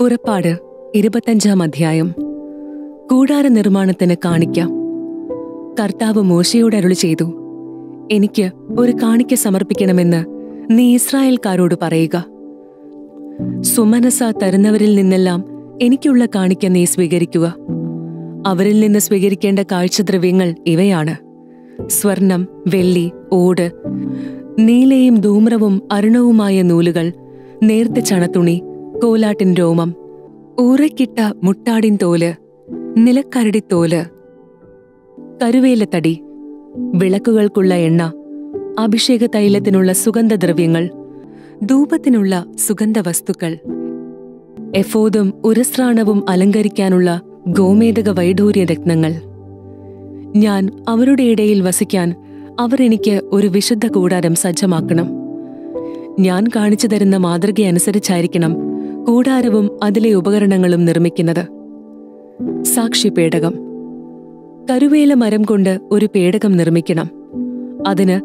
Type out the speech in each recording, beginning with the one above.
പുറപ്പാട് ഇരുപത്തഞ്ചാം അധ്യായം. കൂടാര നിർമ്മാണത്തിന് കാണിക്കാം. കർത്താവ് മോശയോട് അരുളി ചെയ്തു എനിക്ക് ഒരു കാണിക്ക സമർപ്പിക്കണമെന്ന് നീ ഇസ്രായേൽക്കാരോട് പറയുക. സുമനസ തരുന്നവരിൽ നിന്നെല്ലാം എനിക്കുള്ള കാണിക്ക നീ സ്വീകരിക്കുക. അവരിൽ നിന്ന് സ്വീകരിക്കേണ്ട കാഴ്ചദ്രവ്യങ്ങൾ ഇവയാണ്. സ്വർണം വെള്ളി ഓട് നീലയും ധൂമ്രവും അരുണവുമായ നൂലുകൾ നേർത്ത ചണത്തുണി കോലാട്ടിൻ രോമം ഊറക്കിട്ട മുട്ടാടിൻ തോൽ നിലക്കരടിത്തോൽ കരുവേലത്തടി വിളക്കുകൾക്കുള്ള എണ്ണ അഭിഷേക തൈലത്തിനുള്ള സുഗന്ധദ്രവ്യങ്ങൾ ധൂപത്തിനുള്ള സുഗന്ധവസ്തുക്കൾ. എഫോദും ഉരസ്രാണവും അലങ്കരിക്കാനുള്ള ഗോമേതക വൈഡൂര്യ രത്നങ്ങൾ. ഞാൻ അവരുടെ ഇടയിൽ വസിക്കാൻ അവരെനിക്ക് ഒരു വിശുദ്ധ കൂടാരം സജ്ജമാക്കണം. ഞാൻ കാണിച്ചു തരുന്ന മാതൃകയനുസരിച്ചായിരിക്കണം കൂടാരവും അതിലെ ഉപകരണങ്ങളും നിർമ്മിക്കുന്നത്. സാക്ഷി പേടകം. കരുവേല മരം കൊണ്ട് ഒരു പേടകം നിർമ്മിക്കണം. അതിന്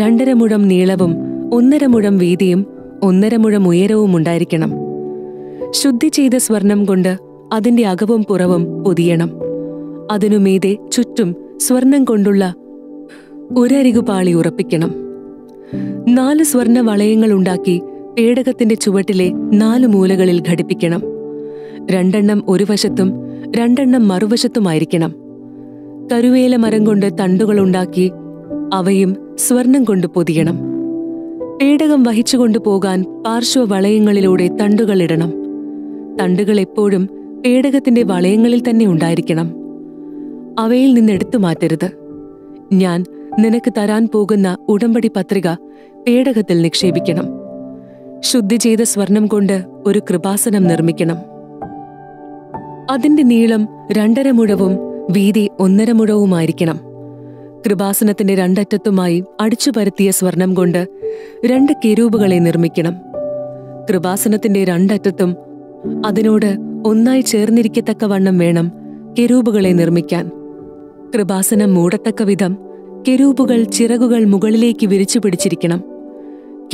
രണ്ടര മുഴം നീളവും ഒന്നര മുഴം വീതിയും ഒന്നര മുഴം ഉയരവും ഉണ്ടായിരിക്കണം. ശുദ്ധി ചെയ്ത സ്വർണം കൊണ്ട് അതിന്റെ അകവും പുറവും പൊതിയണം. അതിനുമീതെ ചുറ്റും സ്വർണം കൊണ്ടുള്ള ഒരരികുപാളി ഉറപ്പിക്കണം. നാല് സ്വർണ വളയങ്ങൾ ഉണ്ടാക്കി പേടകത്തിന്റെ ചുവട്ടിലെ നാല് മൂലകളിൽ ഘടിപ്പിക്കണം. രണ്ടെണ്ണം ഒരു വശത്തും രണ്ടെണ്ണം മറുവശത്തുമായിരിക്കണം. കരുവേല മരം കൊണ്ട് തണ്ടുകളുണ്ടാക്കി അവയും സ്വർണം കൊണ്ട് പൊതിയണം. പേടകം വഹിച്ചുകൊണ്ടു പോകാൻ പാർശ്വവളയങ്ങളിലൂടെ തണ്ടുകളിടണം തണ്ടുകൾ എപ്പോഴും പേടകത്തിന്റെ വളയങ്ങളിൽ തന്നെ ഉണ്ടായിരിക്കണം. അവയിൽ നിന്ന് എടുത്തു മാറ്റരുത്. ഞാൻ നിനക്ക് തരാൻ പോകുന്ന ഉടമ്പടി പത്രിക പേടകത്തിൽ നിക്ഷേപിക്കണം. ശുദ്ധി ചെയ്ത സ്വർണം കൊണ്ട് ഒരു കൃപാസനം നിർമ്മിക്കണം. അതിന്റെ നീളം രണ്ടര മുഴവും വീതി ഒന്നര മുഴവുമായിരിക്കണം. കൃപാസനത്തിന്റെ രണ്ടറ്റത്തുമായി അടിച്ചു പരത്തിയ സ്വർണം കൊണ്ട് രണ്ട് കെരൂബുകളെ നിർമ്മിക്കണം. കൃപാസനത്തിന്റെ രണ്ടറ്റത്തും അതിനോട് ഒന്നായി ചേർന്നിരിക്കത്തക്ക വണ്ണം വേണം കെരൂപുകളെ നിർമ്മിക്കാൻ. കൃപാസനം മൂടത്തക്ക വിധം കെരൂപുകൾ ചിറകുകൾ മുകളിലേക്ക് വിരിച്ചു പിടിച്ചിരിക്കണം.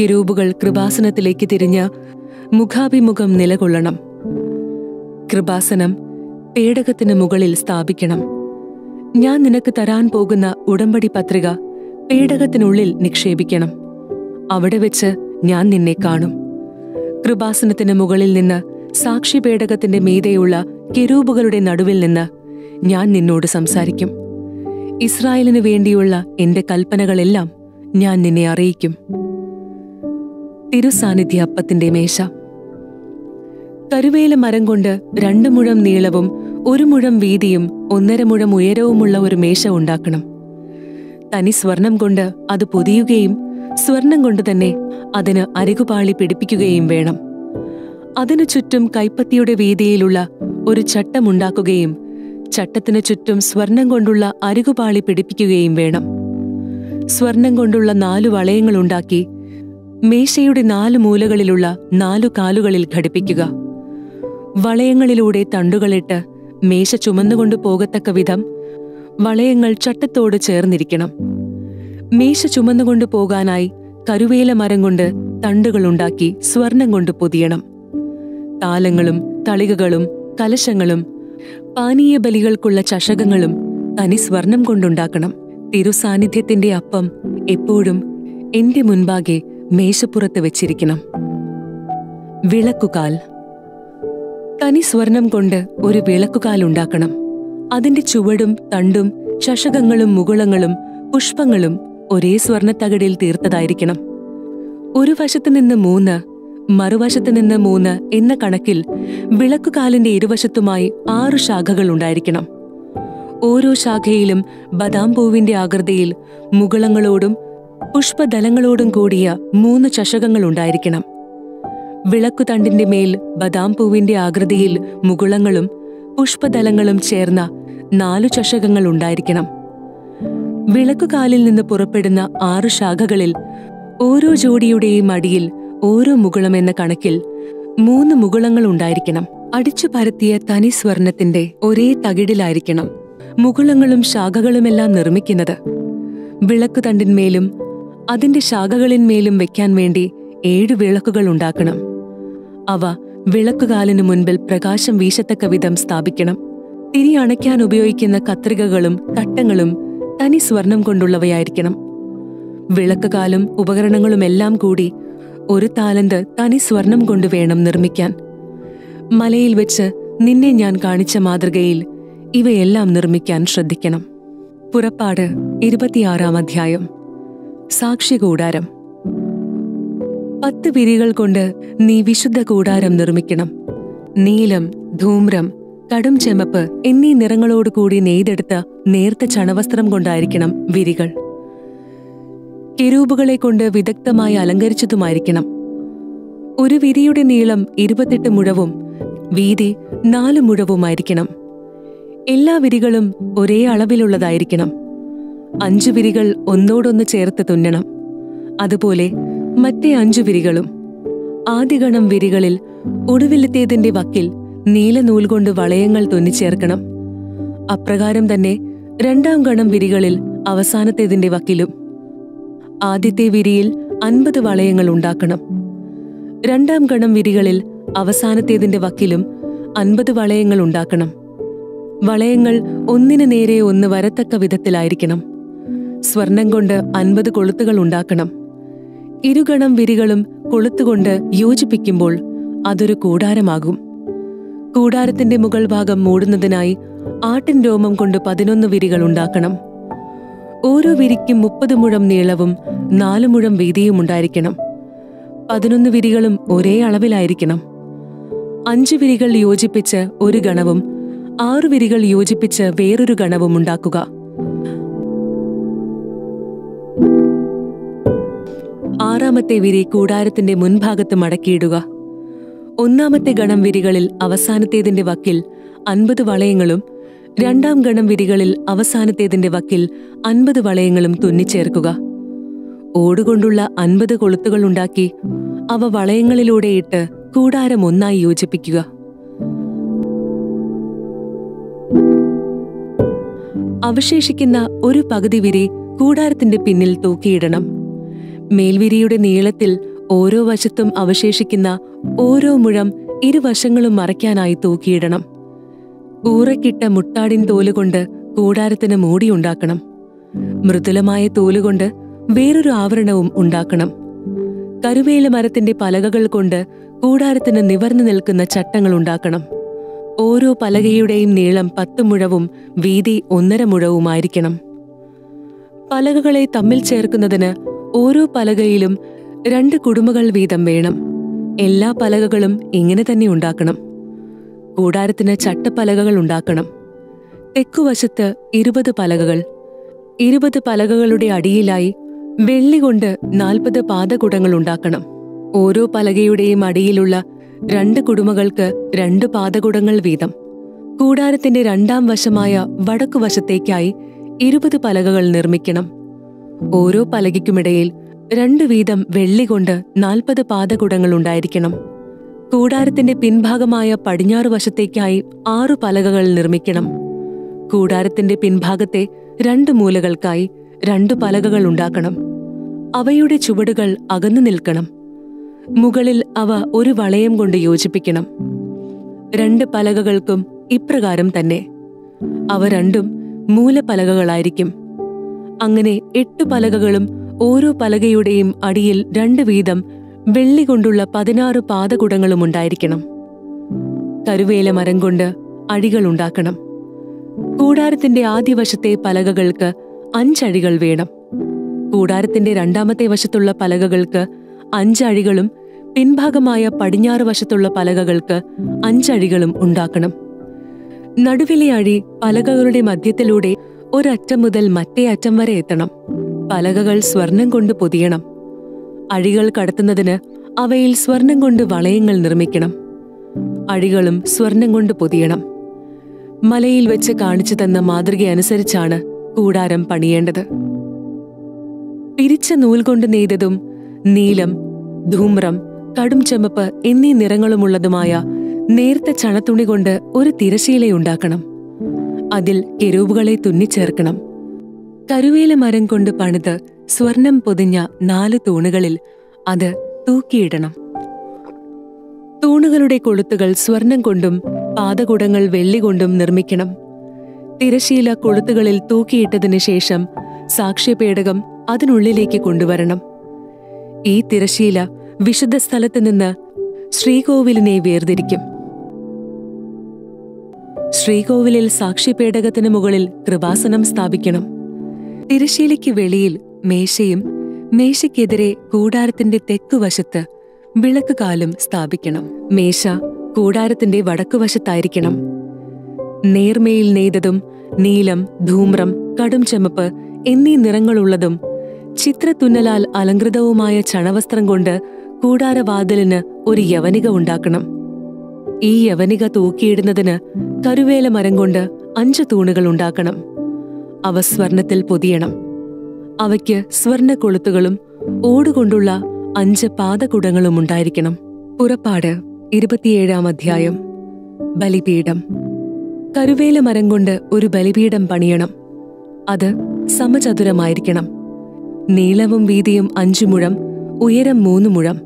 കെരൂബുകൾ കൃപാസനത്തിലേക്ക് തിരിഞ്ഞ് മുഖാഭിമുഖം നിലകൊള്ളണം. കൃപാസനം പേടകത്തിന് മുകളിൽ സ്ഥാപിക്കണം. ഞാൻ നിനക്ക് തരാൻ പോകുന്ന ഉടമ്പടി പത്രിക പേടകത്തിനുള്ളിൽ നിക്ഷേപിക്കണം. അവിടെ വെച്ച് ഞാൻ നിന്നെ കാണും. കൃപാസനത്തിന് മുകളിൽ നിന്ന് സാക്ഷി പേടകത്തിന്റെ മീതെയുള്ള കിരൂപുകളുടെ നടുവിൽ നിന്ന് ഞാൻ നിന്നോട് സംസാരിക്കും. ഇസ്രായേലിനു വേണ്ടിയുള്ള എന്റെ കൽപ്പനകളെല്ലാം ഞാൻ നിന്നെ അറിയിക്കും. തിരുസാന്നിധ്യ അപ്പത്തിന്റെ മേശ. കരുവേല മരം കൊണ്ട് രണ്ടു മുഴം നീളവും ഒരു മുഴം വീതിയും ഒന്നര മുഴം ഉയരവുമുള്ള ഒരു മേശ ഉണ്ടാക്കണം. തനി സ്വർണം കൊണ്ട് അത് പൊതിയുകയും സ്വർണം കൊണ്ട് തന്നെ അതിന് അരികുപാളി പിടിപ്പിക്കുകയും വേണം. അതിനു ചുറ്റും കൈപ്പത്തിയുടെ വീതിയിലുള്ള ഒരു ചട്ടമുണ്ടാക്കുകയും ചട്ടത്തിനു ചുറ്റും സ്വർണം കൊണ്ടുള്ള അരികുപാളി പിടിപ്പിക്കുകയും വേണം. സ്വർണം കൊണ്ടുള്ള നാലു വളയങ്ങളുണ്ടാക്കി മേശയുടെ നാലു മൂലകളിലുള്ള നാലു കാലുകളിൽ ഘടിപ്പിക്കുക. വളയങ്ങളിലൂടെ തണ്ടുകളിട്ട് മേശ ചുമന്നുകൊണ്ട് പോകത്തക്ക വിധം വളയങ്ങൾ ചട്ടത്തോട് ചേർന്നിരിക്കണം. മേശ ചുമന്നുകൊണ്ട് പോകാനായി കരുവേല മരം കൊണ്ട് തണ്ടുകളുണ്ടാക്കി സ്വർണം കൊണ്ട് പൊതിയണം. താലങ്ങളും തളികകളും കലശങ്ങളും പാനീയ ബലികൾക്കുള്ള ചഷകങ്ങളും തനി സ്വർണം കൊണ്ടുണ്ടാക്കണം. തിരുസാന്നിധ്യത്തിന്റെ അപ്പം എപ്പോഴും എന്റെ മുൻപാകെ മേശപ്പുറത്ത് വെച്ചിരിക്കണം. വിളക്കുകാൽ. തനി സ്വർണം കൊണ്ട് ഒരു വിളക്കുകാൽ ഉണ്ടാക്കണം. അതിന്റെ ചുവടും തണ്ടും ചഷകങ്ങളും മുകുളങ്ങളും പുഷ്പങ്ങളും ഒരേ സ്വർണത്തകടിൽ തീർത്തതായിരിക്കണം. ഒരു വശത്തു നിന്ന് മൂന്ന് മറുവശത്തു നിന്ന് മൂന്ന് എന്ന കണക്കിൽ വിളക്കുകാലിന്റെ ഇരുവശത്തുമായി ആറു ശാഖകൾ ഉണ്ടായിരിക്കണം. ഓരോ ശാഖയിലും ബദാം പൂവിന്റെ ആകൃതിയിൽ മുകുളങ്ങളോടും പുഷ്പദലങ്ങളോടും കൂടിയ മൂന്ന് ചഷകങ്ങൾ ഉണ്ടായിരിക്കണം വിളക്കുതണ്ടിന്റെ മേൽ ബദാം പൂവിന്റെ ആകൃതിയിൽ മുകുളങ്ങളും പുഷ്പദലങ്ങളും ചേർന്ന നാലു ചഷകങ്ങൾ ഉണ്ടായിരിക്കണം. വിളക്കുകാലിൽ നിന്ന് പുറപ്പെടുന്ന ആറു ശാഖകളിൽ ഓരോ ജോഡിയുടെയും അടിയിൽ ഓരോ മുകുളം എന്ന കണക്കിൽ മൂന്ന് മുകുളങ്ങൾ ഉണ്ടായിരിക്കണം. അടിച്ചു പരത്തിയ തനി സ്വർണത്തിന്റെ ഒരേ തകിടിലായിരിക്കണം മുകുളങ്ങളും ശാഖകളുമെല്ലാം നിർമ്മിക്കുന്നത്. വിളക്കുതണ്ടിന്മേലും അതിന്റെ ശാഖകളിന്മേലും വെക്കാൻ വേണ്ടി ഏഴ് വിളക്കുകൾ ഉണ്ടാക്കണം. അവ വിളക്കുകാലിനു മുൻപിൽ പ്രകാശം വീശത്തക്ക വിധം സ്ഥാപിക്കണം. തിരി അണയ്ക്കാൻ ഉപയോഗിക്കുന്ന കത്രികകളും തട്ടങ്ങളും തനി സ്വർണം കൊണ്ടുള്ളവയായിരിക്കണം. വിളക്കുകാലും ഉപകരണങ്ങളുമെല്ലാം കൂടി ഒരു താലന്ത് തനി സ്വർണം കൊണ്ട് വേണം നിർമ്മിക്കാൻ. മലയിൽ വെച്ച് നിന്നെ ഞാൻ കാണിച്ച മാതൃകയിൽ ഇവയെല്ലാം നിർമ്മിക്കാൻ ശ്രദ്ധിക്കണം. പുറപ്പാട് ഇരുപത്തിയാറാം അധ്യായം. സാക്ഷി കൂടാരം. പത്ത് വിരികൾ കൊണ്ട് നീ വിശുദ്ധ കൂടാരം നിർമ്മിക്കണം. നീലം ധൂമ്രം കടും ചെമപ്പ് എന്നീ നിറങ്ങളോടുകൂടി നെയ്തെടുത്ത നേർത്ത ചണവസ്ത്രം കൊണ്ടായിരിക്കണം വിരികൾ. കിരൂപുകളെ കൊണ്ട് വിദഗ്ധമായി അലങ്കരിച്ചതുമായിരിക്കണം. ഒരു വിരിയുടെ നീളം ഇരുപത്തെട്ട് മുഴവും വീതി നാല് മുഴവുമായിരിക്കണം. എല്ലാ വിരികളും ഒരേ അളവിലുള്ളതായിരിക്കണം. അഞ്ചു വിരികൾ ഒന്നോടൊന്ന് ചേർത്ത് തുന്നണം. അതുപോലെ മറ്റേ അഞ്ചു വിരികളും ആദ്യഗണം വിരികളിൽ ഒടുവിലെത്തിയതിന്റെ വക്കിൽ നീലനൂൽ കൊണ്ട് വളയങ്ങൾ തുന്നിച്ചേർക്കണം. അപ്രകാരം തന്നെ രണ്ടാം ഗണം വിരികളിൽ അവസാനത്തേതിന്റെ വക്കിലും ആദ്യത്തെ വിരിയിൽ അൻപത് വളയങ്ങൾ ഉണ്ടാക്കണം. രണ്ടാം ഗണം വിരികളിൽ അവസാനത്തേതിന്റെ വക്കിലും അൻപത് വളയങ്ങൾ ഉണ്ടാക്കണം. വളയങ്ങൾ ഒന്നിനു നേരെ ഒന്ന് വരത്തക്ക വിധത്തിലായിരിക്കണം. സ്വർണം കൊണ്ട് അൻപത് കൊളുത്തുകൾ ഉണ്ടാക്കണം. ഇരുഗണം വിരികളും കൊളുത്തുകൊണ്ട് യോജിപ്പിക്കുമ്പോൾ അതൊരു കൂടാരമാകും. കൂടാരത്തിന്റെ മുകൾ ഭാഗം മൂടുന്നതിനായി ആട്ടിൻ രോമം കൊണ്ട് പതിനൊന്ന് വിരികൾ ഉണ്ടാക്കണം. ഓരോ വിരിക്കും മുപ്പത് മുഴം നീളവും നാല് മുഴം വീതിയും ഉണ്ടായിരിക്കണം. പതിനൊന്ന് വിരികളും ഒരേ അളവിലായിരിക്കണം. അഞ്ച് വിരികൾ യോജിപ്പിച്ച് ഒരു ഗണവും ആറു വിരികൾ യോജിപ്പിച്ച് വേറൊരു ഗണവും ഉണ്ടാക്കുക. ആറാമത്തെ വിരി കൂടാരത്തിന്റെ മുൻഭാഗത്ത് മടക്കിയിടുക. ഒന്നാമത്തെ ഗണം വിരികളിൽ അവസാനത്തേതിന്റെ വക്കിൽ അൻപത് വളയങ്ങളും രണ്ടാം ഗണം വിരികളിൽ അവസാനത്തേതിന്റെ വക്കിൽ അൻപത് വളയങ്ങളും തുന്നിച്ചേർക്കുക. ഓടുകൊണ്ടുള്ള അൻപത് കൊളുത്തുകൾ ഉണ്ടാക്കി അവ വളയങ്ങളിലൂടെ ഇട്ട് കൂടാരം ഒന്നായി യോജിപ്പിക്കുക. അവശേഷിക്കുന്ന ഒരു പകുതി വിരി കൂടാരത്തിന്റെ പിന്നിൽ തൂക്കിയിടണം. മേൽവിരിയുടെ നീളത്തിൽ ഓരോ വശത്തും അവശേഷിക്കുന്ന ഓരോ മുഴം ഇരുവശങ്ങളും മറയ്ക്കാനായി തൂക്കിയിടണം. ഊറക്കിട്ട മുട്ടാടിൻ തോലുകൊണ്ട് കൂടാരത്തിന് മൂടിയുണ്ടാക്കണം മൃദുലമായ തോലുകൊണ്ട് വേറൊരു ആവരണവും ഉണ്ടാക്കണം. കരുവേല മരത്തിന്റെ പലകകൾ കൊണ്ട് കൂടാരത്തിന് നിവർന്നു നിൽക്കുന്ന ചട്ടങ്ങൾ ഉണ്ടാക്കണം. ഓരോ പലകയുടെയും നീളം പത്ത് മുഴവും വീതി ഒന്നര മുഴവുമായിരിക്കണം. പലകകളെ തമ്മിൽ ചേർക്കുന്നതിന് ഓരോ പലകയിലും രണ്ട് കുടുമകൾ വീതം വേണം. എല്ലാ പലകകളും ഇങ്ങനെ തന്നെ ഉണ്ടാക്കണം. കൂടാരത്തിന് ചട്ടപ്പലകകൾ ഉണ്ടാക്കണം. തെക്കുവശത്ത് ഇരുപത് പലകകൾ. ഇരുപത് പലകകളുടെ അടിയിലായി വെള്ളി കൊണ്ട് നാൽപ്പത് പാദകുടങ്ങൾ ഉണ്ടാക്കണം. ഓരോ പലകയുടെയും അടിയിലുള്ള രണ്ട് കുടുമകൾക്ക് രണ്ട് പാദകുടങ്ങൾ വീതം. കൂടാരത്തിന്റെ രണ്ടാം വശമായ വടക്കുവശത്തേക്കായി ഇരുപത് പലകകൾ നിർമ്മിക്കണം. ഓരോ പലകയ്ക്കുമിടയിൽ രണ്ടു വീതം വെള്ളി കൊണ്ട് നാൽപ്പത് പാദകുടങ്ങൾ ഉണ്ടായിരിക്കണം. കൂടാരത്തിന്റെ പിൻഭാഗമായ പടിഞ്ഞാറ് വശത്തേക്കായി ആറു പലകകൾ നിർമ്മിക്കണം. കൂടാരത്തിന്റെ പിൻഭാഗത്തെ രണ്ട് മൂലകൾക്കായി രണ്ട് പലകകൾ ഉണ്ടാക്കണം. അവയുടെ ചുവടുകൾ അകന്നു നിൽക്കണം. മുകളിൽ അവ ഒരു വളയം കൊണ്ട് യോജിപ്പിക്കണം. രണ്ട് പലകകൾക്കും ഇപ്രകാരം തന്നെ. അവ രണ്ടും മൂലപലകകളായിരിക്കും. അങ്ങനെ എട്ട് പലകകളും ഓരോ പലകയുടെയും അടിയിൽ രണ്ട് വീതം വെള്ളി കൊണ്ടുള്ള പതിനാറ് പാതകുടങ്ങളും ഉണ്ടായിരിക്കണം. കരുവേല മരം കൊണ്ട് അടികൾ ഉണ്ടാക്കണം. കൂടാരത്തിന്റെ ആദ്യവശത്തെ പലകകൾക്ക് അഞ്ചഴികൾ വേണം. കൂടാരത്തിന്റെ രണ്ടാമത്തെ വശത്തുള്ള പലകകൾക്ക് അഞ്ചഴികളും പിൻഭാഗമായ പടിഞ്ഞാറ് വശത്തുള്ള പലകകൾക്ക് അഞ്ചഴികളും ഉണ്ടാക്കണം. നടുവിലെ അഴി പലകകളുടെ മധ്യത്തിലൂടെ ഒരറ്റം മുതൽ മറ്റേ അറ്റം വരെ എത്തണം. പലകകൾ സ്വർണം കൊണ്ട് പൊതിയണം. അഴികൾ കടത്തുന്നതിന് അവയിൽ സ്വർണം കൊണ്ട് വളയങ്ങൾ നിർമ്മിക്കണം. അഴികളും സ്വർണം കൊണ്ട് പൊതിയണം. മലയിൽ വെച്ച് കാണിച്ചു തന്ന മാതൃക അനുസരിച്ചാണ് കൂടാരം പണിയേണ്ടത്. പിരിച്ച നൂൽ കൊണ്ട് നെയ്തതും നീലം ധൂമ്രം കടും ചെമ്പപ്പ് എന്നീ നിറങ്ങളുമുള്ളതുമായ നേർത്ത ചണത്തുണി കൊണ്ട് ഒരു തിരശീലയുണ്ടാക്കണം. അതിൽ കെരൂബുകളെ തുന്നിച്ചേർക്കണം. കരുവേല മരം കൊണ്ട് പണിത് സ്വർണം പൊതിഞ്ഞ നാല് തൂണുകളിൽ അത് തൂക്കിയിടണം. തൂണുകളുടെ കൊളുത്തുകൾ സ്വർണം കൊണ്ടും പാതകുടങ്ങൾ വെള്ളി കൊണ്ടും നിർമ്മിക്കണം. തിരശീല കൊളുത്തുകളിൽ തൂക്കിയിട്ടതിനു ശേഷം സാക്ഷ്യപേടകം അതിനുള്ളിലേക്ക് കൊണ്ടുവരണം. ഈ തിരശീല വിശുദ്ധ സ്ഥലത്ത് നിന്ന് ശ്രീകോവിലിനെ വേർതിരിക്കും. ശ്രീകോവിലിൽ സാക്ഷ്യപേടകത്തിന് മുകളിൽ കൃപാസനം സ്ഥാപിക്കണം. തിരശീലയ്ക്ക് വെളിയിൽ മേശയും മേശയ്ക്കെതിരെ കൂടാരത്തിന്റെ തെക്കുവശത്ത് വിളക്ക് കാലും സ്ഥാപിക്കണം. മേശ കൂടാരത്തിന്റെ വടക്കുവശത്തായിരിക്കണം. നേർമയിൽ നെയ്തതും നീലം ധൂമ്രം കടും ചെമപ്പ് എന്നീ നിറങ്ങളുള്ളതും ചിത്രത്തുന്നലാൽ അലങ്കൃതവുമായ ചണവസ്ത്രം കൊണ്ട് കൂടാരവാതിലിന് ഒരു യവനിക ഉണ്ടാക്കണം. ഈ യവനിക തൂക്കിയിടുന്നതിന് കരുവേല മരം കൊണ്ട് അഞ്ച് തൂണുകൾ ഉണ്ടാക്കണം. അവ സ്വർണത്തിൽ പൊതിയണം. അവയ്ക്ക് സ്വർണ കൊളുത്തുകളും ഓടുകൊണ്ടുള്ള അഞ്ച് പാദകുടങ്ങളും ഉണ്ടായിരിക്കണം. പുറപ്പാട് ഇരുപത്തിയേഴാം അധ്യായം. ബലിപീഠം. കരുവേല മരം കൊണ്ട് ഒരു ബലിപീഠം പണിയണം. അത് സമചതുരമായിരിക്കണം. നീളവും വീതിയും അഞ്ചു മുഴം ഉയരം മൂന്ന് മുഴം.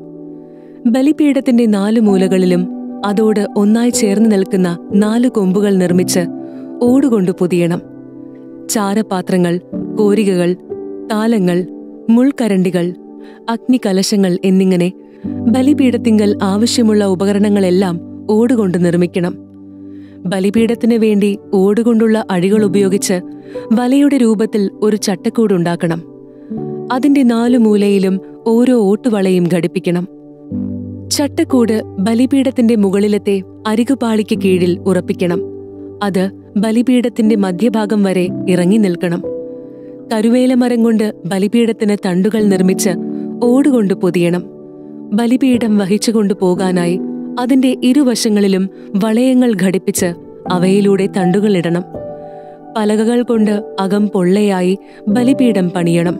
ബലിപീഠത്തിന്റെ നാല് മൂലകളിലും അതോട് ഒന്നായി ചേർന്ന് നിൽക്കുന്ന നാല് കൊമ്പുകൾ നിർമ്മിച്ച് ഓടുകൊണ്ട് പൊതിയണം. ചാരപാത്രങ്ങൾ കോരികകൾ താലങ്ങൾ മുൾക്കരണ്ടികൾ അഗ്നികലശങ്ങൾ എന്നിങ്ങനെ ബലിപീഠത്തിങ്കൽ ആവശ്യമുള്ള ഉപകരണങ്ങളെല്ലാം ഓടുകൊണ്ട് നിർമ്മിക്കണം. ബലിപീഠത്തിന് വേണ്ടി ഓടുകൊണ്ടുള്ള അഴികൾ ഉപയോഗിച്ച് വലയുടെ രൂപത്തിൽ ഒരു ചട്ടക്കൂടുണ്ടാക്കണം അതിന്റെ നാലു മൂലയിലും ഓരോ ഓട്ടുവളയും ഘടിപ്പിക്കണം. ചട്ടക്കൂട് ബലിപീഠത്തിന്റെ മുകളിലത്തെ അരികുപാളിക്ക് കീഴിൽ ഉറപ്പിക്കണം. അത് ബലിപീഠത്തിന്റെ മധ്യഭാഗം വരെ ഇറങ്ങി നിൽക്കണം. കരുവേലമരം കൊണ്ട് ബലിപീഠത്തിന് തണ്ടുകൾ നിർമ്മിച്ച് ഓടുകൊണ്ട് പൊതിയണം. ബലിപീഠം വഹിച്ചുകൊണ്ട് പോകാനായി അതിന്റെ ഇരുവശങ്ങളിലും വളയങ്ങൾ ഘടിപ്പിച്ച് അവയിലൂടെ തണ്ടുകൾ ഇടണം. പലകകൾ കൊണ്ട് അകം പൊള്ളയായി ബലിപീഠം പണിയണം.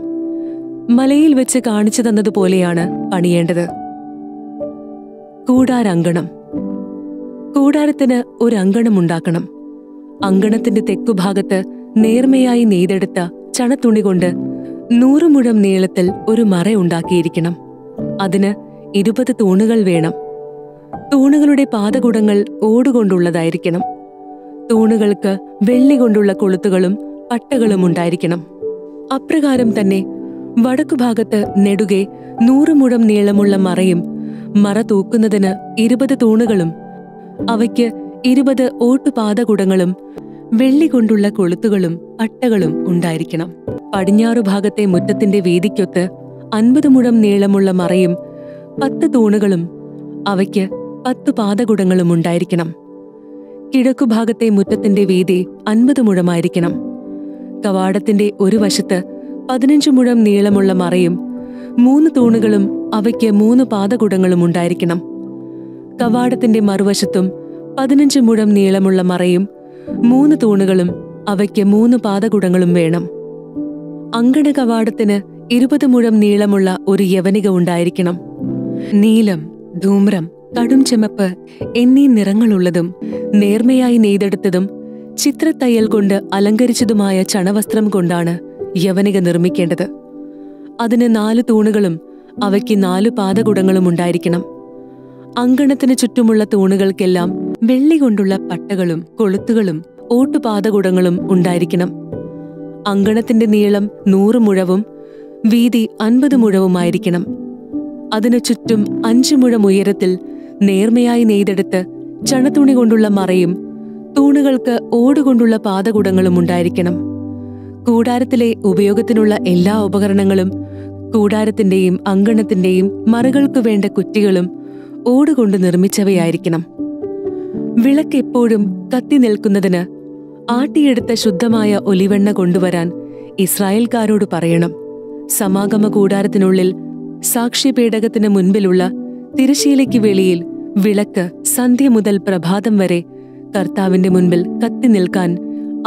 മലയിൽ വെച്ച് കാണിച്ചു തന്നതുപോലെയാണ് പണിയേണ്ടത്. കൂടാരങ്കണം. കൂടാരത്തിന് ഒരു അങ്കണം ഉണ്ടാക്കണം. അങ്കണത്തിന്റെ തെക്കുഭാഗത്ത് നേർമയായി നെയ്തെടുത്ത ചണത്തുണി കൊണ്ട് നൂറ് മുഴം നീളത്തിൽ ഒരു മറ ഉണ്ടാക്കിയിരിക്കണം. അതിന് ഇരുപത് തൂണുകൾ വേണം. തൂണുകളുടെ പാതകുടങ്ങൾ ഓടുകൊണ്ടുള്ളതായിരിക്കണം. തൂണുകൾക്ക് വെള്ളി കൊണ്ടുള്ള കൊളുത്തുകളും പട്ടകളും ഉണ്ടായിരിക്കണം. അപ്രകാരം തന്നെ വടക്കുഭാഗത്ത് നെടുകെ നൂറ് മുഴം നീളമുള്ള മറയും മറ തൂക്കുന്നതിന് ഇരുപത് തൂണുകളും അവയ്ക്ക് ഇരുപത് ഓട്ടുപാതകുടങ്ങളും വെള്ളി കൊണ്ടുള്ള കൊളുത്തുകളും അട്ടകളും ഉണ്ടായിരിക്കണം. പടിഞ്ഞാറു ഭാഗത്തെ മുറ്റത്തിന്റെ വീതിക്കൊത്ത് അൻപത് മുഴം നീളമുള്ള മറയും പത്ത് തൂണുകളും അവയ്ക്ക് പത്ത് പാതകുടങ്ങളും ഉണ്ടായിരിക്കണം. കിഴക്കുഭാഗത്തെ മുറ്റത്തിന്റെ വീതി അൻപത് മുഴമായിരിക്കണം. കവാടത്തിന്റെ ഒരു വശത്ത് പതിനഞ്ച് മുഴം നീളമുള്ള മറയും മൂന്ന് തൂണുകളും അവയ്ക്ക് മൂന്ന് പാദകുടങ്ങളും ഉണ്ടായിരിക്കണം. കവാടത്തിന്റെ മറുവശത്തും പതിനഞ്ച് മുഴം നീളമുള്ള മറയും മൂന്ന് തൂണുകളും അവയ്ക്ക് മൂന്ന് പാദകുടങ്ങളും വേണം. അങ്കണ കവാടത്തിന് ഇരുപത് മുഴം നീളമുള്ള ഒരു യവനിക ഉണ്ടായിരിക്കണം. നീലം ധൂമ്രം കടും ചെമപ്പ് എന്നീ നിറങ്ങളുള്ളതും നേർമയായി നെയ്തെടുത്തതും ചിത്രത്തയ്യൽ കൊണ്ട് അലങ്കരിച്ചതുമായ ചണവസ്ത്രം കൊണ്ടാണ് യവനിക നിർമ്മിക്കേണ്ടത്. അതിന് നാല് തൂണുകളും അവയ്ക്ക് നാലു പാദകുടങ്ങളും ഉണ്ടായിരിക്കണം. അങ്കണത്തിന് ചുറ്റുമുള്ള തൂണുകൾക്കെല്ലാം വെള്ളി കൊണ്ടുള്ള പട്ടകളും കൊളുത്തുകളും ഓട്ടുപാതകുടങ്ങളും ഉണ്ടായിരിക്കണം. അങ്കണത്തിന്റെ നീളം നൂറ് മുഴവും വീതി അൻപത് മുഴവുമായിരിക്കണം. അതിനു ചുറ്റും അഞ്ചു മുഴം ഉയരത്തിൽ നേർമയായി നെയ്തെടുത്ത് ചണത്തുണി കൊണ്ടുള്ള മറയും തൂണുകൾക്ക് ഓടുകൊണ്ടുള്ള പാതകുടങ്ങളും ഉണ്ടായിരിക്കണം. കൂടാരത്തിലെ ഉപയോഗത്തിനുള്ള എല്ലാ ഉപകരണങ്ങളും കൂടാരത്തിന്റെയും അങ്കണത്തിന്റെയും മറകൾക്കു വേണ്ട കുറ്റികളും ഓടുകൊണ്ട് നിർമ്മിച്ചവയായിരിക്കണം. വിളക്ക് എപ്പോഴും കത്തി നിൽക്കുന്നതിന് ആട്ടിയെടുത്ത ശുദ്ധമായ ഒലിവെണ്ണ കൊണ്ടുവരാൻ ഇസ്രായേൽക്കാരോട് പറയണം. സമാഗമ കൂടാരത്തിനുള്ളിൽ സാക്ഷ്യപേടകത്തിന് മുൻപിലുള്ള തിരശീലയ്ക്ക് വെളിയിൽ വിളക്ക് സന്ധ്യ മുതൽ പ്രഭാതം വരെ കർത്താവിന്റെ മുൻപിൽ കത്തി നിൽക്കാൻ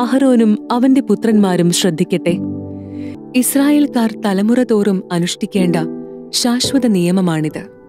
അഹ്റോനും അവന്റെ പുത്രന്മാരും ശ്രദ്ധിക്കട്ടെ. ഇസ്രായേൽക്കാർ തലമുറ തോറും അനുഷ്ഠിക്കേണ്ട ശാശ്വത നിയമമാണിത്.